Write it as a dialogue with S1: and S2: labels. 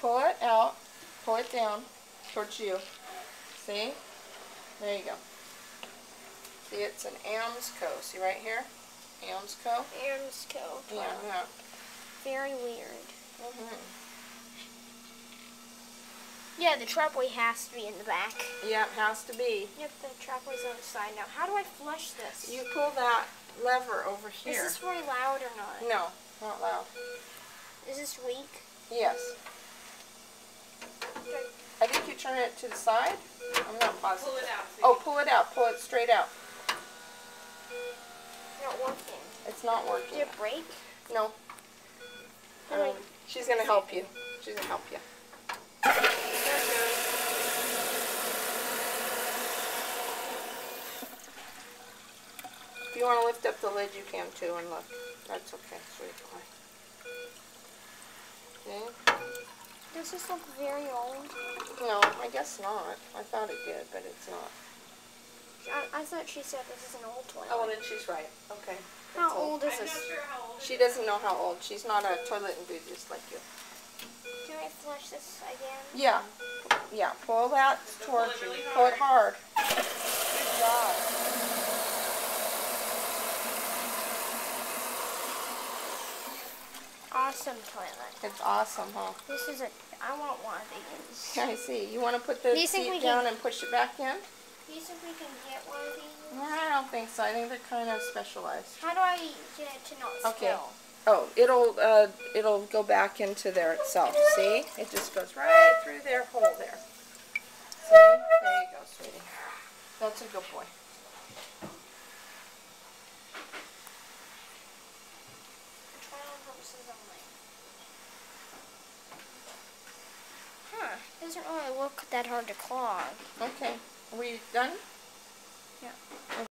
S1: Pull it out. Pull it down towards you. See? There you go. See, it's an Amsco. See right here? Amsco.
S2: Amsco.
S1: Yeah, yeah.
S2: Very weird.
S1: hmm
S2: Yeah, the trapway has to be in the back.
S1: Yeah, it has to be.
S2: Yep, the trapway's on the side now. How do I flush this?
S1: You pull that lever over here.
S2: Is this very loud or not?
S1: No, not loud.
S2: Is this weak?
S1: Yes. Okay. I think you turn it to the side. I'm not positive.
S3: Pull it out. so
S1: Oh, pull it out. Pull it straight out.
S2: It's Not working.
S1: It's not
S2: Did
S1: working.
S2: it break?
S1: No.
S2: How do I-
S1: Um, she's gonna help you. She's gonna help you. If you want to lift up the lid, you can too, and look. That's okay, sweet boy. Okay.
S2: Does this look very old?
S1: No, I guess not. I thought it did, but it's not.
S2: I, I thought she said this is an old toilet.
S1: Oh, well, then she's right. Okay.
S2: How
S1: It's
S2: old is
S3: I'm
S2: this?
S3: not sure how old
S1: She
S3: is.
S1: doesn't know how old. She's not a toilet enthusiast like you.
S2: Can I flush this again?
S1: Yeah. Yeah. Pull that towards you.
S3: really
S1: Pull it hard. Good job.
S2: Awesome toilet.
S1: It's awesome, huh?
S2: This is a. I want one of these.
S1: I see. You want to put the
S2: Do
S1: seat down
S2: can-
S1: and push it back in?
S2: Do you think we can get one of these?
S1: No, I don't think so. I think they're kind of specialized.
S2: How do I get it to not
S1: Okay.
S2: spill?
S1: Oh, it'll uh, it'll go back into there itself. See? It just goes right through their hole there. See? There you go, sweetie. That's a good boy.
S2: Only. Huh. Doesn't really look that hard to clog.
S1: Okay. Are we done?
S2: Yeah.